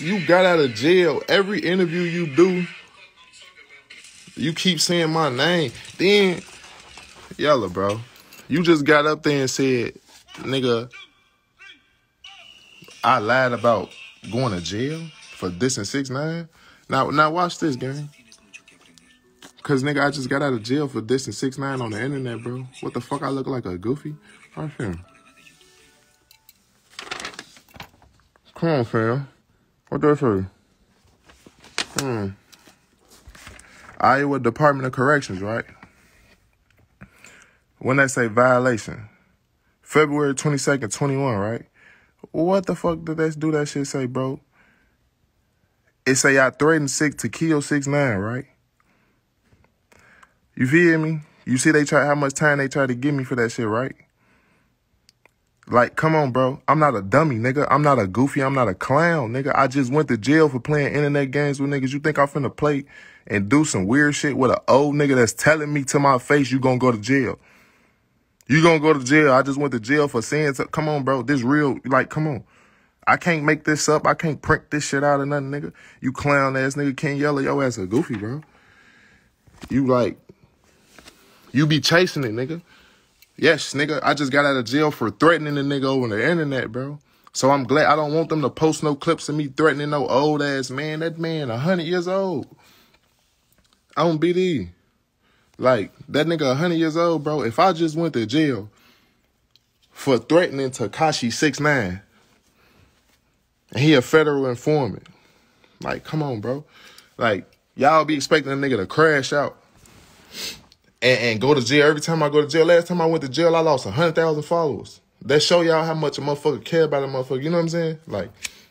You got out of jail. Every interview you do, you keep saying my name. Then, Yella, bro. You just got up there and said, nigga, I lied about going to jail for this and six nine. Now, now watch this, gang. Cause nigga, I just got out of jail for this and six nine on the internet, bro. What the fuck? I look like a goofy? Right here. Come on, fam. What that say? Hmm. Iowa Department of Corrections, right? When they say violation, February 22nd, 21, right? What the fuck did they do that shit say, bro? It say I threatened six to kill six nine, right? You feel me? You see they try how much time they try to give me for that shit, right? Like, come on, bro. I'm not a dummy, nigga. I'm not a goofy. I'm not a clown, nigga. I just went to jail for playing internet games with niggas. You think I'm finna play and do some weird shit with an old nigga that's telling me to my face you gonna go to jail? You gonna go to jail. I just went to jail for saying, come on, bro. This real, like, come on. I can't make this up. I can't print this shit out of nothing, nigga. You clown ass nigga can't yell at your ass a goofy, bro. You like, you be chasing it, nigga. Yes, nigga, I just got out of jail for threatening a nigga over the internet, bro. So I'm glad I don't want them to post no clips of me threatening no old ass man. That man, a hundred years old. I don't BD. Like, that nigga a hundred years old, bro. If I just went to jail for threatening Tekashi six nine, and he a federal informant. Like, come on, bro. Like, y'all be expecting a nigga to crash out and, and go to jail. Every time I go to jail, last time I went to jail, I lost 100,000 followers. That show y'all how much a motherfucker care about a motherfucker. You know what I'm saying? Like,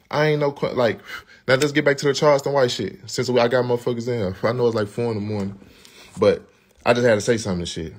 I ain't no, like, now let's get back to the Charleston White shit. Since I got motherfuckers in here. I know it's like 4 in the morning. But I just had to say something to shit.